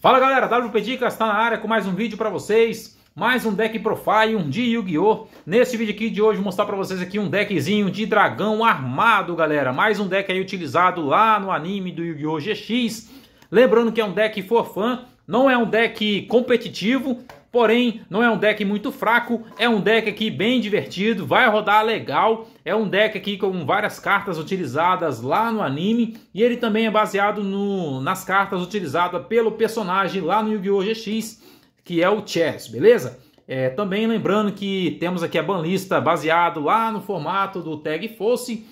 Fala galera, WP Dicas está na área com mais um vídeo para vocês, mais um deck profile, um de Yu-Gi-Oh! Nesse vídeo aqui de hoje vou mostrar para vocês aqui um deckzinho de dragão armado, galera. Mais um deck aí utilizado lá no anime do Yu-Gi-Oh! GX. Lembrando que é um deck for fã, não é um deck competitivo, Porém, não é um deck muito fraco, é um deck aqui bem divertido, vai rodar legal. É um deck aqui com várias cartas utilizadas lá no anime e ele também é baseado no, nas cartas utilizadas pelo personagem lá no Yu-Gi-Oh! GX, que é o Chess, beleza? É, também lembrando que temos aqui a banlista baseado lá no formato do Tag Fosse.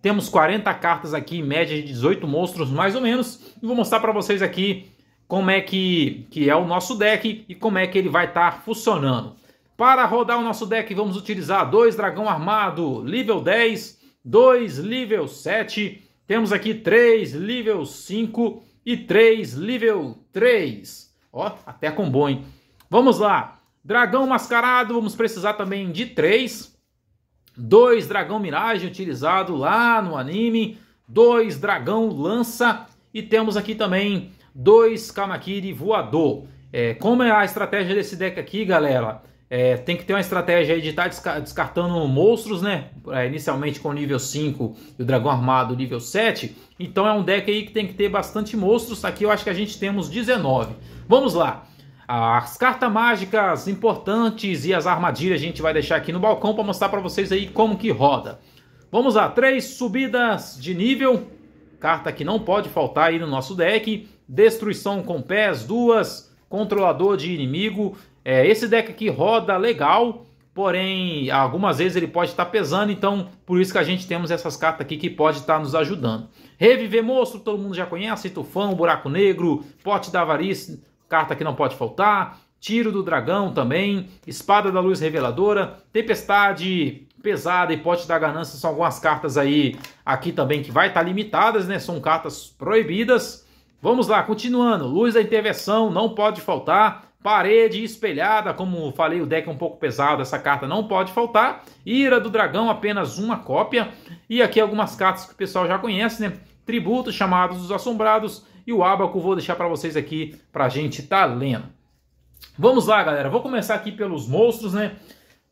Temos 40 cartas aqui, média de 18 monstros mais ou menos. E vou mostrar para vocês aqui como é que, que é o nosso deck e como é que ele vai estar tá funcionando. Para rodar o nosso deck, vamos utilizar dois dragão armado nível 10, dois nível 7, temos aqui três nível 5 e três nível 3. Ó, até com bom? Vamos lá. Dragão mascarado, vamos precisar também de três. Dois dragão miragem utilizado lá no anime. Dois dragão lança. E temos aqui também dois Kamakiri voador. É, como é a estratégia desse deck aqui, galera? É, tem que ter uma estratégia aí de estar tá descartando monstros, né? É, inicialmente com nível 5 e o dragão armado nível 7. Então é um deck aí que tem que ter bastante monstros. Aqui eu acho que a gente temos 19. Vamos lá. As cartas mágicas importantes e as armadilhas a gente vai deixar aqui no balcão para mostrar para vocês aí como que roda. Vamos lá, três subidas de nível. Carta que não pode faltar aí no nosso deck destruição com pés, duas, controlador de inimigo. É, esse deck aqui roda legal, porém algumas vezes ele pode estar pesando, então por isso que a gente temos essas cartas aqui que pode estar nos ajudando. Reviver monstro, todo mundo já conhece, tufão, buraco negro, pote da avarice, carta que não pode faltar. Tiro do dragão também, espada da luz reveladora, tempestade pesada e pote da ganância são algumas cartas aí aqui também que vai estar limitadas, né? São cartas proibidas. Vamos lá, continuando. Luz da intervenção não pode faltar. Parede espelhada, como falei, o deck é um pouco pesado, essa carta não pode faltar. Ira do dragão, apenas uma cópia. E aqui algumas cartas que o pessoal já conhece, né? Tributos chamados dos assombrados. E o abaco vou deixar para vocês aqui para a gente tá lendo. Vamos lá, galera. Vou começar aqui pelos monstros, né?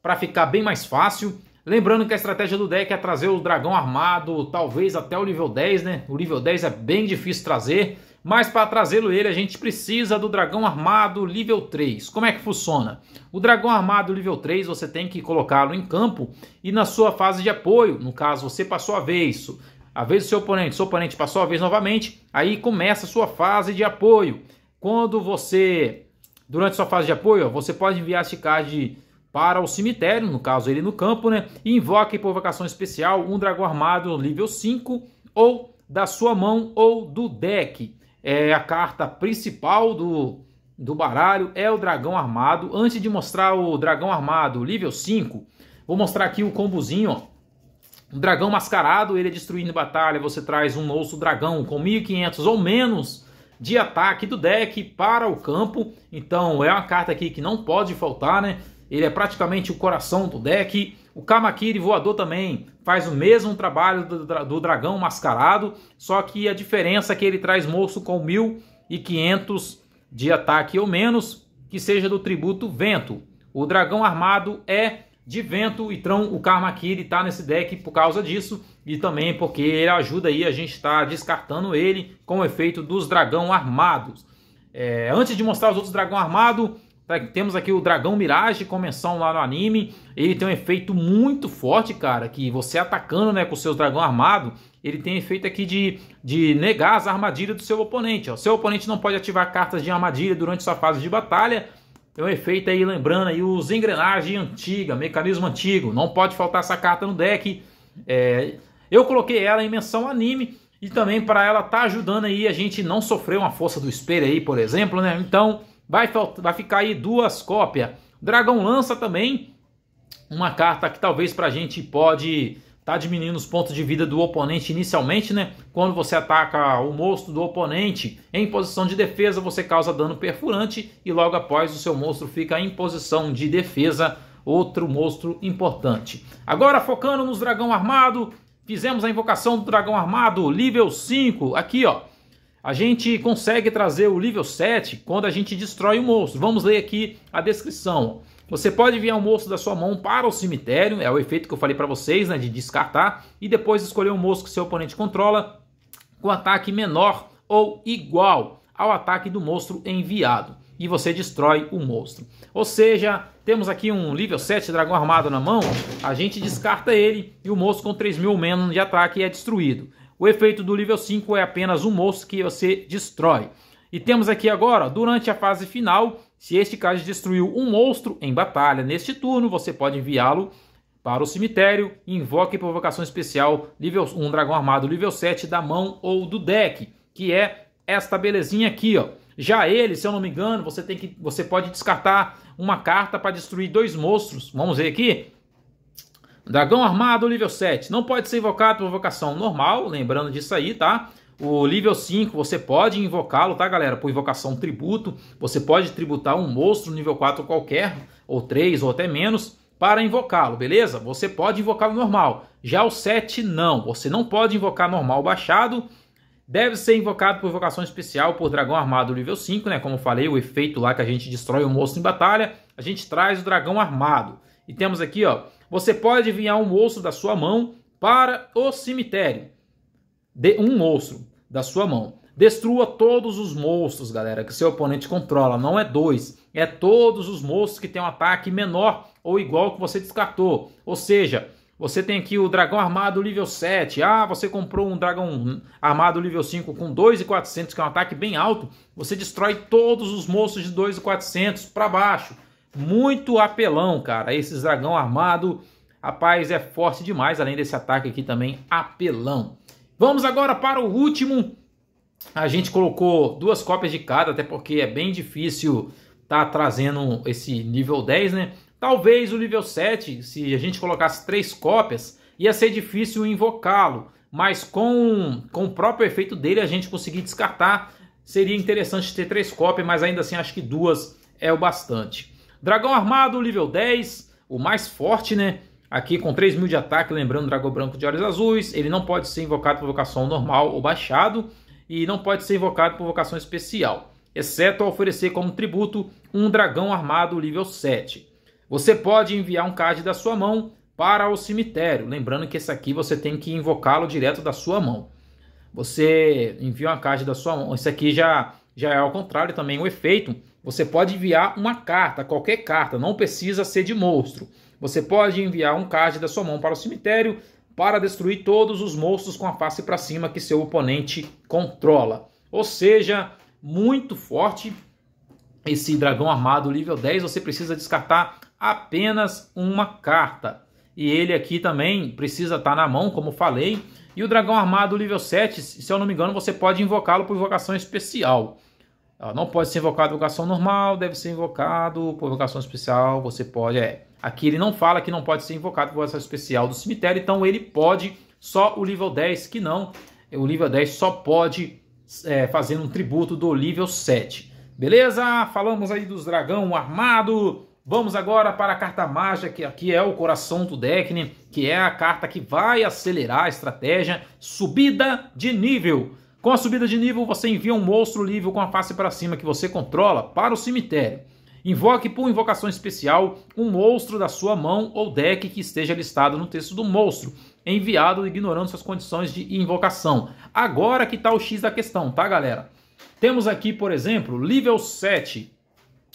Para ficar bem mais fácil. Lembrando que a estratégia do deck é trazer o dragão armado, talvez até o nível 10, né? O nível 10 é bem difícil trazer. Mas para trazê-lo ele, a gente precisa do dragão armado nível 3. Como é que funciona? O dragão armado nível 3, você tem que colocá-lo em campo e na sua fase de apoio, no caso você passou a vez, a vez do seu oponente, seu oponente passou a vez novamente, aí começa a sua fase de apoio. Quando você, durante sua fase de apoio, você pode enviar este card para o cemitério, no caso ele no campo, né? E invoca em provocação especial um dragão armado nível 5 ou da sua mão ou do deck é a carta principal do, do baralho, é o dragão armado. Antes de mostrar o dragão armado nível 5, vou mostrar aqui o combozinho, ó. O dragão mascarado, ele é destruído em batalha, você traz um nosso dragão com 1500 ou menos de ataque do deck para o campo. Então é uma carta aqui que não pode faltar, né? Ele é praticamente o coração do deck. O Kamakiri voador também faz o mesmo trabalho do, do dragão mascarado, só que a diferença é que ele traz moço com 1500 de ataque ou menos, que seja do tributo vento. O dragão armado é de vento, então o Kamakiri está nesse deck por causa disso e também porque ele ajuda aí a gente está descartando ele com o efeito dos dragão armados. É, antes de mostrar os outros dragão armado, Tá, temos aqui o Dragão Mirage com menção lá no anime. Ele tem um efeito muito forte, cara. Que você atacando né, com seus dragão armado, ele tem efeito aqui de, de negar as armadilhas do seu oponente. Ó. Seu oponente não pode ativar cartas de armadilha durante sua fase de batalha. Tem um efeito aí, lembrando aí, os engrenagem antiga, mecanismo antigo. Não pode faltar essa carta no deck. É, eu coloquei ela em menção anime. E também para ela estar tá ajudando aí a gente não sofrer uma força do espelho aí, por exemplo, né? Então, Vai, vai ficar aí duas cópias. Dragão lança também uma carta que talvez para a gente pode tá diminuindo os pontos de vida do oponente inicialmente, né? Quando você ataca o monstro do oponente em posição de defesa, você causa dano perfurante e logo após o seu monstro fica em posição de defesa, outro monstro importante. Agora focando nos dragão armado, fizemos a invocação do dragão armado nível 5, aqui ó. A gente consegue trazer o nível 7 quando a gente destrói o monstro. Vamos ler aqui a descrição. Você pode enviar o monstro da sua mão para o cemitério, é o efeito que eu falei para vocês, né, de descartar, e depois escolher um monstro que seu oponente controla com ataque menor ou igual ao ataque do monstro enviado. E você destrói o monstro. Ou seja, temos aqui um nível 7 dragão armado na mão, a gente descarta ele e o monstro com 3 mil menos de ataque é destruído. O efeito do nível 5 é apenas um monstro que você destrói. E temos aqui agora, durante a fase final, se este caso destruiu um monstro em batalha neste turno, você pode enviá-lo para o cemitério e invoque provocação especial nível 1 dragão armado nível 7 da mão ou do deck, que é esta belezinha aqui, ó. Já ele, se eu não me engano, você tem que você pode descartar uma carta para destruir dois monstros. Vamos ver aqui. Dragão armado nível 7. Não pode ser invocado por invocação normal, lembrando disso aí, tá? O nível 5 você pode invocá-lo, tá, galera? Por invocação tributo. Você pode tributar um monstro nível 4 qualquer, ou 3, ou até menos, para invocá-lo, beleza? Você pode invocar o normal. Já o 7 não. Você não pode invocar normal baixado. Deve ser invocado por invocação especial por dragão armado nível 5, né? Como eu falei, o efeito lá que a gente destrói o monstro em batalha, a gente traz o dragão armado. E temos aqui, ó, você pode enviar um monstro da sua mão para o cemitério de um monstro da sua mão. Destrua todos os monstros, galera, que seu oponente controla. Não é dois, é todos os monstros que tem um ataque menor ou igual que você descartou. Ou seja, você tem aqui o dragão armado nível 7. Ah, você comprou um dragão armado nível 5 com 2,400, que é um ataque bem alto. Você destrói todos os monstros de 2,400 para baixo. Muito apelão, cara. Esses dragão armado, rapaz, é forte demais. Além desse ataque aqui também, apelão. Vamos agora para o último. A gente colocou duas cópias de cada, até porque é bem difícil tá trazendo esse nível 10, né? Talvez o nível 7, se a gente colocasse três cópias, ia ser difícil invocá-lo. Mas com, com o próprio efeito dele, a gente conseguir descartar. Seria interessante ter três cópias, mas ainda assim acho que duas é o bastante. Dragão armado, nível 10, o mais forte, né? Aqui com 3 mil de ataque, lembrando dragão branco de olhos azuis, ele não pode ser invocado por vocação normal ou baixado e não pode ser invocado por vocação especial, exceto ao oferecer como tributo um dragão armado nível 7. Você pode enviar um card da sua mão para o cemitério, lembrando que esse aqui você tem que invocá-lo direto da sua mão. Você envia uma card da sua mão, esse aqui já, já é ao contrário também o efeito. Você pode enviar uma carta, qualquer carta, não precisa ser de monstro. Você pode enviar um card da sua mão para o cemitério para destruir todos os monstros com a face para cima que seu oponente controla. Ou seja, muito forte esse dragão armado nível 10, você precisa descartar apenas uma carta. E ele aqui também precisa estar tá na mão, como falei. E o dragão armado nível 7, se eu não me engano, você pode invocá-lo por invocação especial. Não pode ser invocado por invocação normal, deve ser invocado por invocação especial. Você pode, é, Aqui ele não fala que não pode ser invocado por essa especial do cemitério, então ele pode, só o nível 10 que não. O nível 10 só pode é, fazer um tributo do nível 7. Beleza? Falamos aí dos dragão armado. Vamos agora para a carta mágica, que aqui é o coração do deck, né? que é a carta que vai acelerar a estratégia subida de nível. Com a subida de nível, você envia um monstro nível com a face para cima que você controla para o cemitério. Invoque por invocação especial um monstro da sua mão ou deck que esteja listado no texto do monstro, enviado ignorando suas condições de invocação. Agora que está o X da questão, tá galera? Temos aqui, por exemplo, nível 7.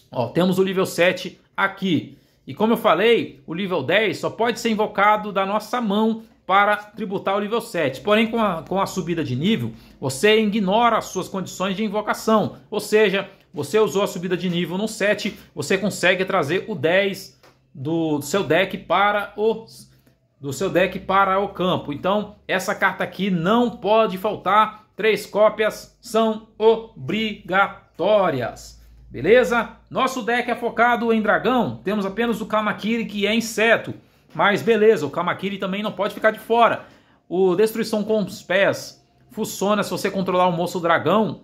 Ó, temos o nível 7 aqui. E como eu falei, o nível 10 só pode ser invocado da nossa mão para tributar o nível 7. Porém, com a, com a subida de nível, você ignora as suas condições de invocação. Ou seja, você usou a subida de nível no 7, você consegue trazer o 10 do, do seu deck para o do seu deck para o campo. Então, essa carta aqui não pode faltar. Três cópias são obrigatórias. Beleza? Nosso deck é focado em dragão. Temos apenas o Kamakiri que é inseto. Mas beleza, o Kamakiri também não pode ficar de fora. O Destruição com os Pés funciona se você controlar o moço dragão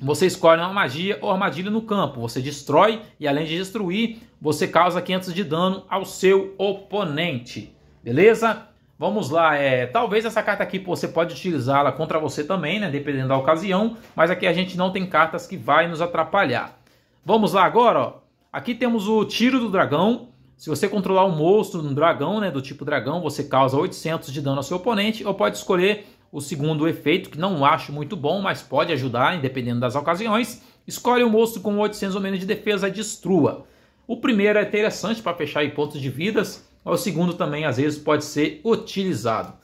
você escolhe uma magia ou armadilha no campo. Você destrói e além de destruir, você causa 500 de dano ao seu oponente. Beleza? Vamos lá, é, talvez essa carta aqui você pode utilizá-la contra você também, né, dependendo da ocasião, mas aqui a gente não tem cartas que vai nos atrapalhar. Vamos lá agora, ó. Aqui temos o tiro do dragão. Se você controlar um monstro, um dragão, né, do tipo dragão, você causa 800 de dano ao seu oponente, ou pode escolher o segundo efeito, que não acho muito bom, mas pode ajudar, dependendo das ocasiões. Escolhe um monstro com 800 ou menos de defesa e destrua. O primeiro é interessante para fechar em pontos de vidas, o segundo também às vezes pode ser utilizado.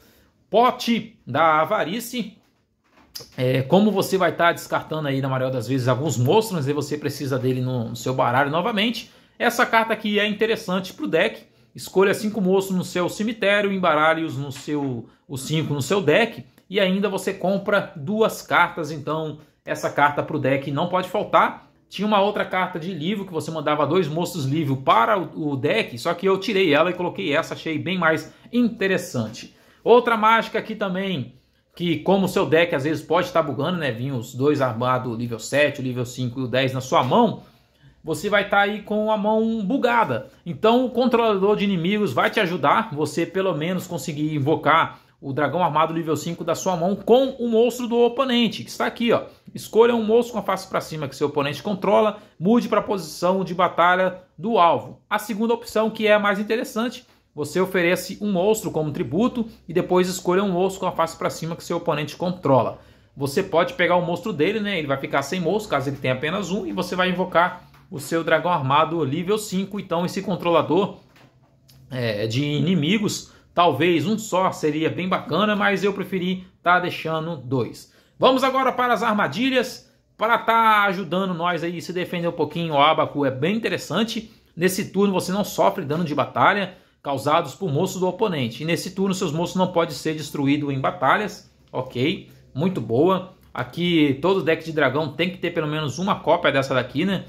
Pote da avarice. É, como você vai estar tá descartando aí na maioria das vezes alguns monstros e você precisa dele no, no seu baralho novamente, essa carta aqui é interessante para o deck. Escolha cinco monstros no seu cemitério, embaralhe-os no seu os cinco no seu deck e ainda você compra duas cartas. Então essa carta para o deck não pode faltar. Tinha uma outra carta de livro que você mandava dois monstros livro para o deck, só que eu tirei ela e coloquei essa, achei bem mais interessante. Outra mágica aqui também, que como o seu deck às vezes pode estar bugando, né? Vinha os dois armados, nível 7, nível 5 e o 10 na sua mão, você vai estar aí com a mão bugada. Então o controlador de inimigos vai te ajudar, você pelo menos conseguir invocar o dragão armado nível 5 da sua mão com o monstro do oponente, que está aqui, ó. Escolha um monstro com a face para cima que seu oponente controla, mude para a posição de batalha do alvo. A segunda opção, que é a mais interessante, você oferece um monstro como tributo e depois escolha um monstro com a face para cima que seu oponente controla. Você pode pegar o monstro dele, né? Ele vai ficar sem monstro, caso ele tenha apenas um, e você vai invocar o seu dragão armado nível 5. Então, esse controlador é, de inimigos Talvez um só seria bem bacana, mas eu preferi tá deixando dois. Vamos agora para as armadilhas. Para tá ajudando nós aí se defender um pouquinho, o Abaco é bem interessante. Nesse turno você não sofre dano de batalha causados por moços do oponente. E nesse turno seus moços não podem ser destruídos em batalhas. Ok, muito boa. Aqui todo deck de dragão tem que ter pelo menos uma cópia dessa daqui, né?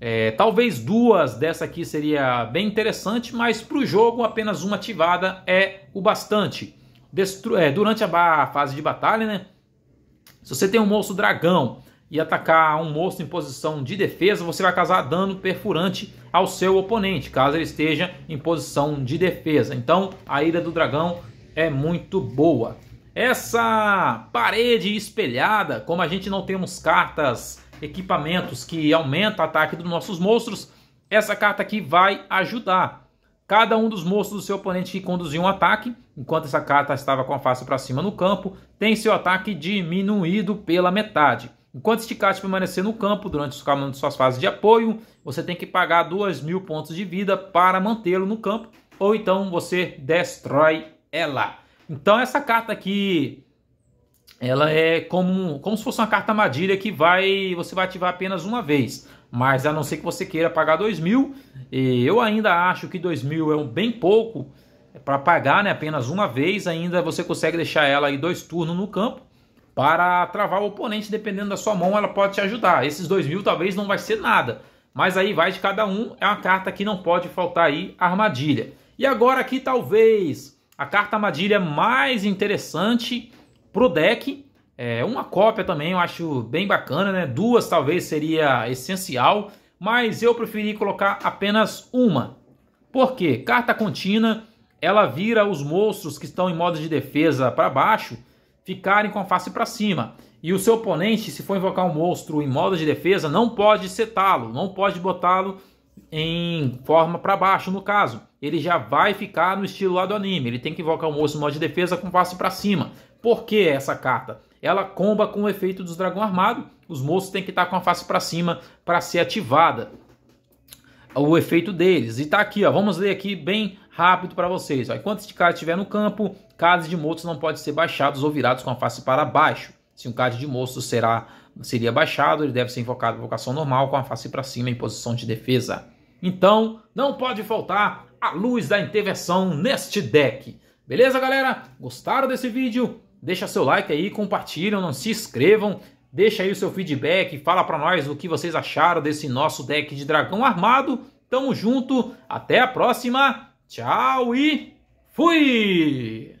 É, talvez duas dessa aqui seria bem interessante, mas para o jogo apenas uma ativada é o bastante. Destru é, durante a fase de batalha, né? Se você tem um monstro dragão e atacar um monstro em posição de defesa, você vai causar dano perfurante ao seu oponente, caso ele esteja em posição de defesa. Então a ira do dragão é muito boa. Essa parede espelhada, como a gente não temos cartas equipamentos que aumenta o ataque dos nossos monstros, essa carta aqui vai ajudar. Cada um dos monstros do seu oponente que conduziu um ataque, enquanto essa carta estava com a face para cima no campo, tem seu ataque diminuído pela metade. Enquanto este card permanecer no campo durante os de suas fases de apoio, você tem que pagar 2 mil pontos de vida para mantê-lo no campo, ou então você destrói ela. Então essa carta aqui ela é como, como se fosse uma carta armadilha que vai você vai ativar apenas uma vez. Mas a não ser que você queira pagar 2 mil, eu ainda acho que 2 mil é um bem pouco para pagar né, apenas uma vez. Ainda você consegue deixar ela aí dois turnos no campo para travar o oponente. Dependendo da sua mão, ela pode te ajudar. Esses 2 mil talvez não vai ser nada, mas aí vai de cada um. É uma carta que não pode faltar aí armadilha. E agora aqui talvez a carta armadilha mais interessante pro deck. É, uma cópia também eu acho bem bacana, né? Duas talvez seria essencial, mas eu preferi colocar apenas uma. Por quê? Carta contínua, ela vira os monstros que estão em modo de defesa para baixo ficarem com a face para cima. E o seu oponente, se for invocar um monstro em modo de defesa, não pode setá-lo, não pode botá-lo em forma para baixo, no caso. Ele já vai ficar no estilo lá do anime. Ele tem que invocar um monstro em modo de defesa com face para cima. Por que essa carta? Ela comba com o efeito dos dragão armado. Os monstros têm que estar com a face para cima para ser ativada o efeito deles. E tá aqui, ó, vamos ler aqui bem rápido para vocês. Ó. Enquanto este card estiver no campo, cards de monstros não podem ser baixados ou virados com a face para baixo. Se um card de monstro será, seria baixado, ele deve ser invocado em invocação normal com a face para cima em posição de defesa. Então, não pode faltar a luz da intervenção neste deck. Beleza, galera? Gostaram desse vídeo? Deixa seu like aí, compartilham, não se inscrevam, deixa aí o seu feedback, fala para nós o que vocês acharam desse nosso deck de dragão armado. Tamo junto, até a próxima, tchau e fui!